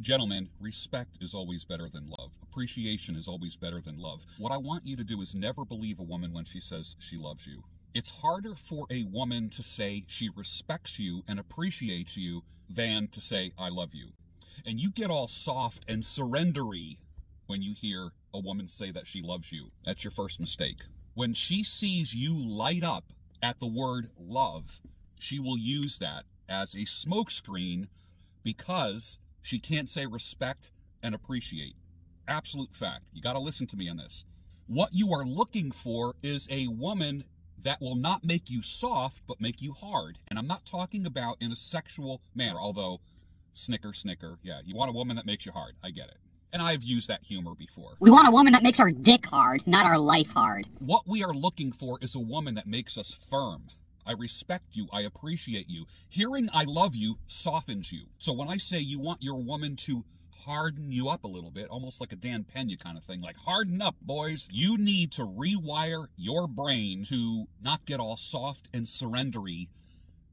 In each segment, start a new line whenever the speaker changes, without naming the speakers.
Gentlemen, respect is always better than love. Appreciation is always better than love. What I want you to do is never believe a woman when she says she loves you. It's harder for a woman to say she respects you and appreciates you than to say, I love you. And you get all soft and surrendery when you hear a woman say that she loves you. That's your first mistake. When she sees you light up at the word love, she will use that as a smokescreen because she can't say respect and appreciate. Absolute fact. You got to listen to me on this. What you are looking for is a woman that will not make you soft, but make you hard. And I'm not talking about in a sexual manner, although snicker, snicker. Yeah, you want a woman that makes you hard. I get it. And I've used that humor before.
We want a woman that makes our dick hard, not our life hard.
What we are looking for is a woman that makes us firm. I respect you. I appreciate you. Hearing I love you softens you. So when I say you want your woman to harden you up a little bit, almost like a Dan Pena kind of thing, like harden up, boys, you need to rewire your brain to not get all soft and surrendery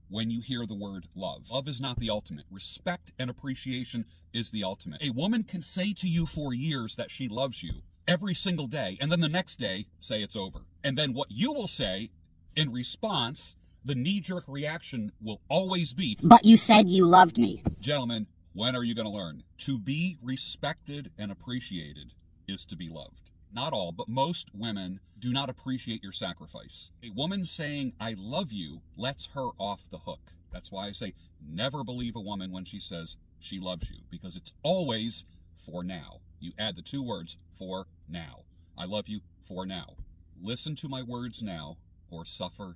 when you hear the word love. Love is not the ultimate. Respect and appreciation is the ultimate. A woman can say to you for years that she loves you every single day, and then the next day say it's over. And then what you will say in response the knee jerk reaction will always be
But you said you loved me.
Gentlemen, when are you going to learn? To be respected and appreciated is to be loved. Not all, but most women do not appreciate your sacrifice. A woman saying, I love you, lets her off the hook. That's why I say never believe a woman when she says she loves you, because it's always for now. You add the two words, for now. I love you for now. Listen to my words now or suffer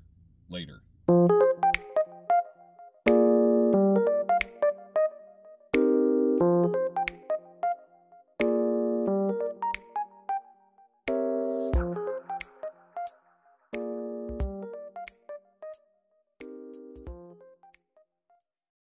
later.